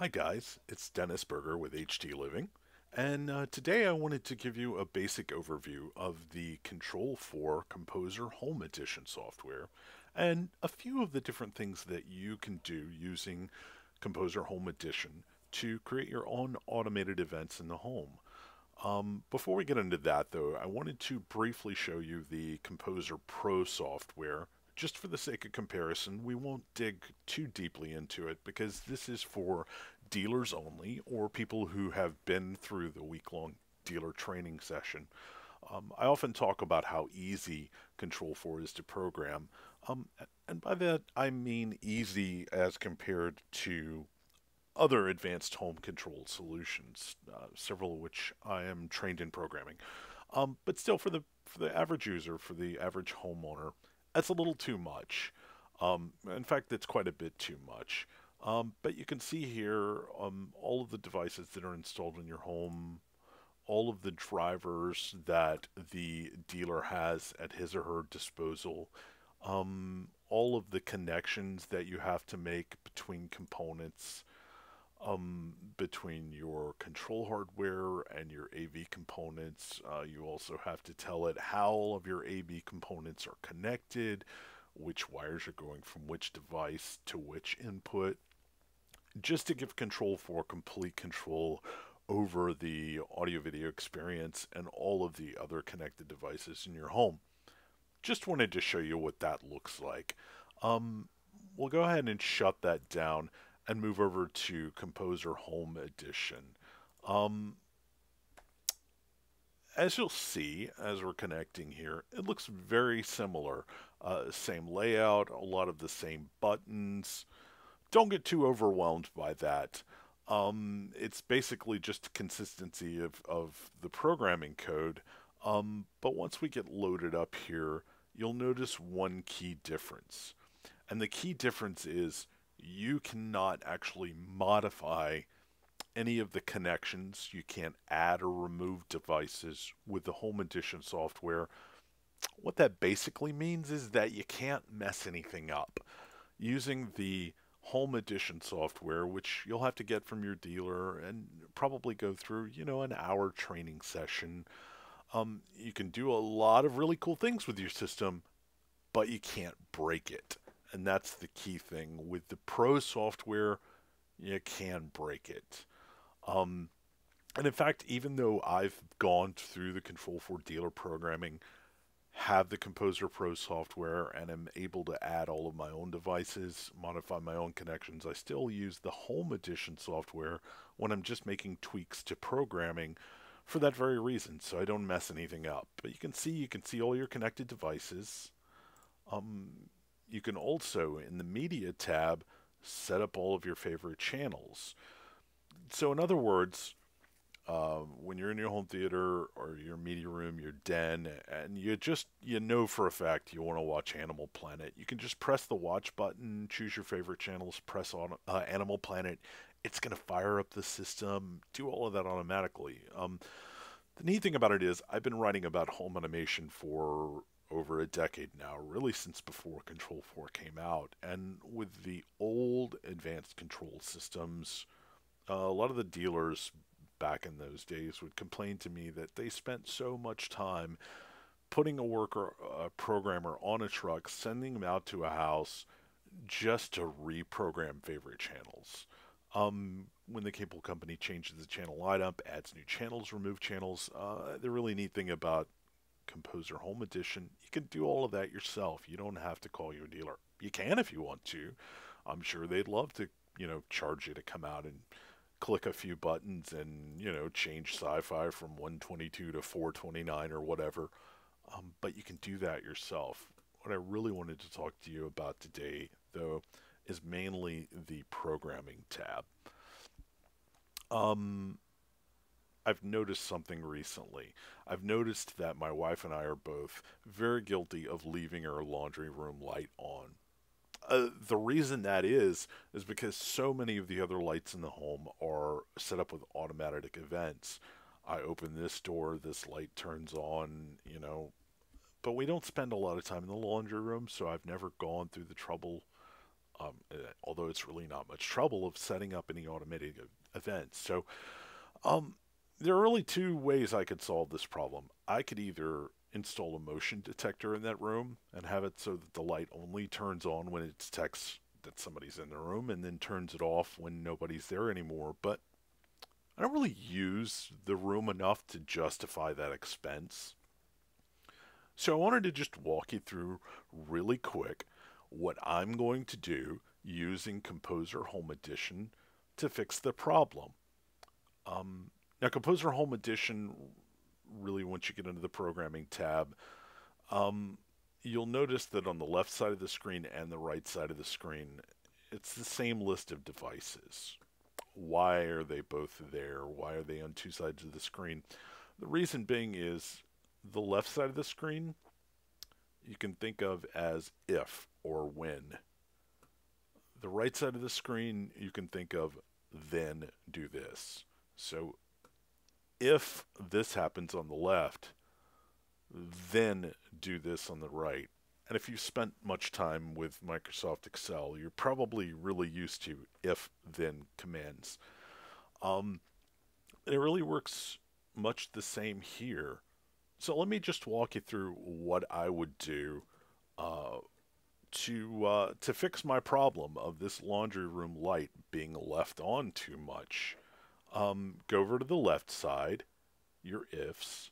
Hi guys, it's Dennis Burger with HT Living, and uh, today I wanted to give you a basic overview of the Control 4 Composer Home Edition software and a few of the different things that you can do using Composer Home Edition to create your own automated events in the home. Um, before we get into that though, I wanted to briefly show you the Composer Pro software just for the sake of comparison, we won't dig too deeply into it because this is for dealers only or people who have been through the week long dealer training session. Um, I often talk about how easy Control 4 is to program, um, and by that I mean easy as compared to other advanced home control solutions, uh, several of which I am trained in programming. Um, but still, for the for the average user, for the average homeowner, that's a little too much. Um, in fact, it's quite a bit too much. Um, but you can see here um, all of the devices that are installed in your home, all of the drivers that the dealer has at his or her disposal, um, all of the connections that you have to make between components, um, between your control hardware and your AV components. Uh, you also have to tell it how all of your AV components are connected, which wires are going from which device to which input, just to give Control4 complete control over the audio video experience and all of the other connected devices in your home. Just wanted to show you what that looks like. Um, we'll go ahead and shut that down and move over to Composer Home Edition. Um, as you'll see as we're connecting here, it looks very similar. Uh, same layout, a lot of the same buttons. Don't get too overwhelmed by that. Um, it's basically just consistency of, of the programming code. Um, but once we get loaded up here, you'll notice one key difference. And the key difference is you cannot actually modify any of the connections. You can't add or remove devices with the Home Edition software. What that basically means is that you can't mess anything up. Using the Home Edition software, which you'll have to get from your dealer and probably go through, you know, an hour training session. Um, you can do a lot of really cool things with your system, but you can't break it and that's the key thing. With the Pro software, you can break it. Um, and in fact, even though I've gone through the Control 4 dealer programming, have the Composer Pro software, and am able to add all of my own devices, modify my own connections, I still use the Home Edition software when I'm just making tweaks to programming for that very reason, so I don't mess anything up. But you can see, you can see all your connected devices. Um, you can also, in the Media tab, set up all of your favorite channels. So, in other words, uh, when you're in your home theater or your media room, your den, and you just you know for a fact you want to watch Animal Planet, you can just press the watch button, choose your favorite channels, press on uh, Animal Planet. It's going to fire up the system, do all of that automatically. Um, the neat thing about it is, I've been writing about home automation for over a decade now, really since before Control 4 came out. And with the old advanced control systems, uh, a lot of the dealers back in those days would complain to me that they spent so much time putting a worker, a programmer on a truck, sending them out to a house just to reprogram favorite channels. Um, when the cable company changes the channel lineup, adds new channels, remove channels, uh, the really neat thing about Composer Home Edition, you can do all of that yourself. You don't have to call your dealer. You can if you want to. I'm sure they'd love to, you know, charge you to come out and click a few buttons and, you know, change sci-fi from 122 to 429 or whatever. Um, but you can do that yourself. What I really wanted to talk to you about today, though, is mainly the programming tab. Um, I've noticed something recently. I've noticed that my wife and I are both very guilty of leaving our laundry room light on. Uh, the reason that is is because so many of the other lights in the home are set up with automatic events. I open this door, this light turns on, you know, but we don't spend a lot of time in the laundry room, so I've never gone through the trouble um, uh, although it's really not much trouble of setting up any automated events. So um, there are really two ways I could solve this problem. I could either install a motion detector in that room and have it so that the light only turns on when it detects that somebody's in the room and then turns it off when nobody's there anymore. But I don't really use the room enough to justify that expense. So I wanted to just walk you through really quick what I'm going to do using Composer Home Edition to fix the problem. Um, now, Composer Home Edition, really, once you get into the programming tab, um, you'll notice that on the left side of the screen and the right side of the screen, it's the same list of devices. Why are they both there? Why are they on two sides of the screen? The reason being is the left side of the screen you can think of as if or when. The right side of the screen you can think of then do this. So if this happens on the left, then do this on the right. And if you've spent much time with Microsoft Excel, you're probably really used to if then commands. Um, it really works much the same here. So let me just walk you through what I would do uh, to uh, to fix my problem of this laundry room light being left on too much. Um, go over to the left side, your ifs,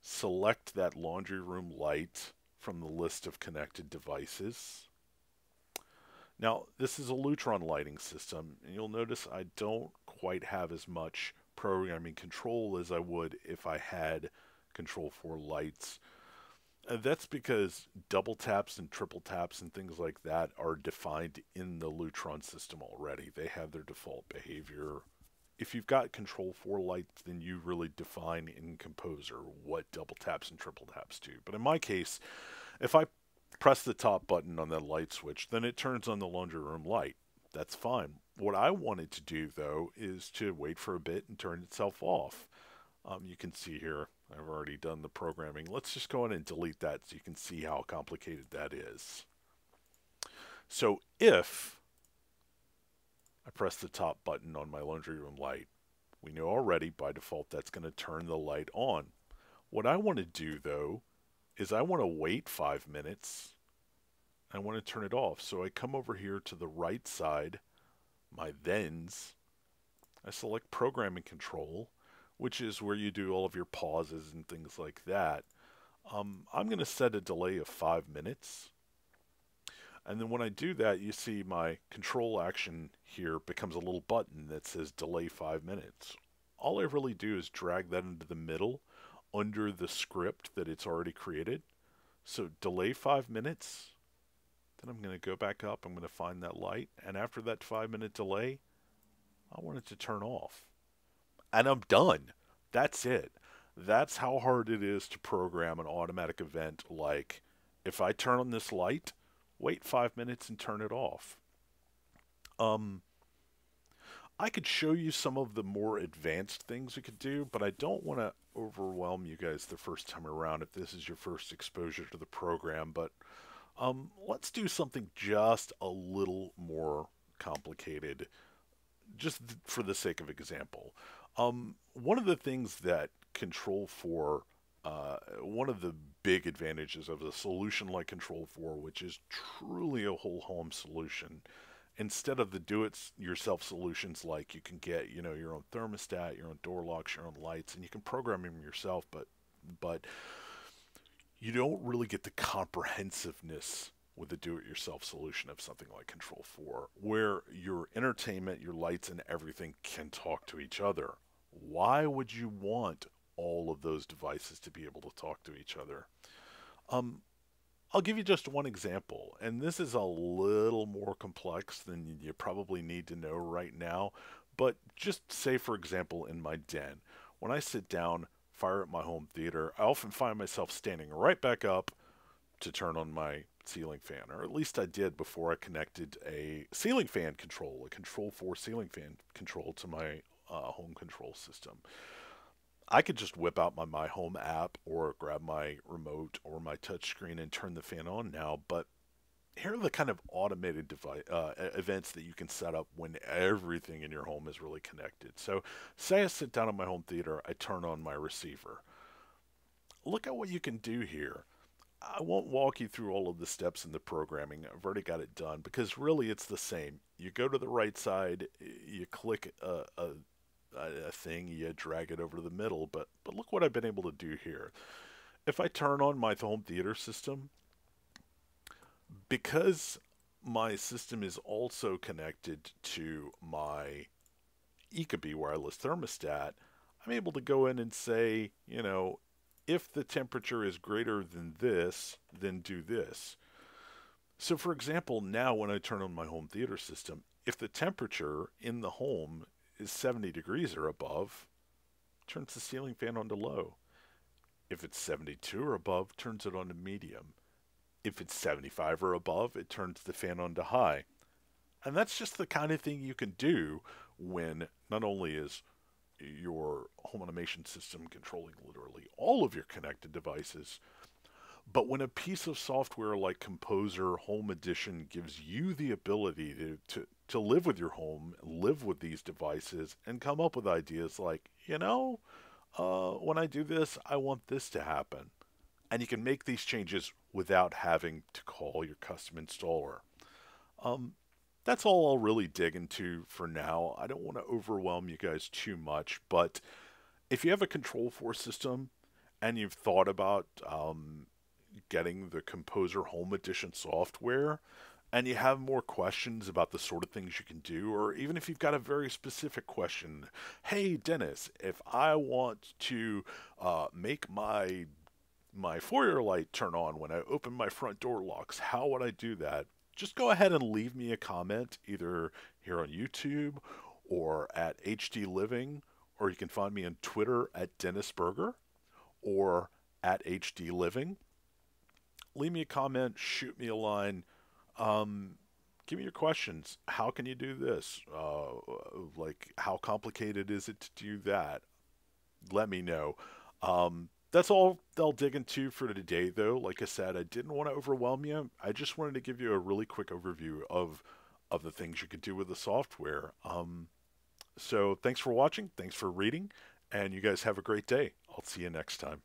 select that laundry room light from the list of connected devices. Now, this is a Lutron lighting system, and you'll notice I don't quite have as much programming control as I would if I had Control4 lights. Uh, that's because double taps and triple taps and things like that are defined in the Lutron system already. They have their default behavior if you've got Control4 lights, then you really define in Composer what double taps and triple taps do. But in my case, if I press the top button on that light switch, then it turns on the laundry room light. That's fine. What I wanted to do, though, is to wait for a bit and turn itself off. Um, you can see here, I've already done the programming. Let's just go in and delete that so you can see how complicated that is. So if press the top button on my laundry room light. We know already by default that's going to turn the light on. What I want to do though is I want to wait five minutes. I want to turn it off. So I come over here to the right side, my thens. I select programming control, which is where you do all of your pauses and things like that. Um, I'm going to set a delay of five minutes. And then when I do that, you see my control action here becomes a little button that says delay five minutes. All I really do is drag that into the middle under the script that it's already created. So delay five minutes. Then I'm going to go back up. I'm going to find that light. And after that five minute delay, I want it to turn off. And I'm done. That's it. That's how hard it is to program an automatic event like if I turn on this light, wait five minutes and turn it off. Um, I could show you some of the more advanced things we could do, but I don't want to overwhelm you guys the first time around if this is your first exposure to the program. But um, let's do something just a little more complicated, just for the sake of example. Um, one of the things that Control 4 uh, one of the big advantages of a solution like Control 4, which is truly a whole home solution, instead of the do-it-yourself solutions like you can get, you know, your own thermostat, your own door locks, your own lights, and you can program them yourself, but but you don't really get the comprehensiveness with the do-it-yourself solution of something like Control 4, where your entertainment, your lights, and everything can talk to each other. Why would you want all of those devices to be able to talk to each other. Um, I'll give you just one example, and this is a little more complex than you probably need to know right now. But just say, for example, in my den, when I sit down, fire up my home theater, I often find myself standing right back up to turn on my ceiling fan, or at least I did before I connected a ceiling fan control, a Control 4 ceiling fan control to my uh, home control system. I could just whip out my My Home app or grab my remote or my touchscreen and turn the fan on now, but here are the kind of automated device, uh, events that you can set up when everything in your home is really connected. So, say I sit down on my home theater, I turn on my receiver. Look at what you can do here. I won't walk you through all of the steps in the programming. I've already got it done because really it's the same. You go to the right side, you click a, a, a thing, you drag it over to the middle. But but look what I've been able to do here. If I turn on my home theater system, because my system is also connected to my Ecobee wireless thermostat, I'm able to go in and say, you know, if the temperature is greater than this, then do this. So, for example, now when I turn on my home theater system, if the temperature in the home is 70 degrees or above, turns the ceiling fan on to low. If it's 72 or above, turns it on to medium. If it's 75 or above, it turns the fan on to high. And that's just the kind of thing you can do when not only is your home automation system controlling literally all of your connected devices, but when a piece of software like Composer Home Edition gives you the ability to, to, to live with your home, live with these devices, and come up with ideas like, you know, uh, when I do this, I want this to happen. And you can make these changes without having to call your custom installer. Um, that's all I'll really dig into for now. I don't want to overwhelm you guys too much, but if you have a Control4 system and you've thought about um, getting the Composer Home Edition software, and you have more questions about the sort of things you can do, or even if you've got a very specific question, hey Dennis, if I want to uh, make my my foyer light turn on when I open my front door locks, how would I do that? just go ahead and leave me a comment either here on YouTube or at HD Living, or you can find me on Twitter at Dennis Burger or at HD Living. Leave me a comment, shoot me a line. Um, give me your questions. How can you do this? Uh, like, how complicated is it to do that? Let me know. Um, that's all they'll dig into for today, though. Like I said, I didn't want to overwhelm you. I just wanted to give you a really quick overview of of the things you could do with the software. Um, so thanks for watching. Thanks for reading. And you guys have a great day. I'll see you next time.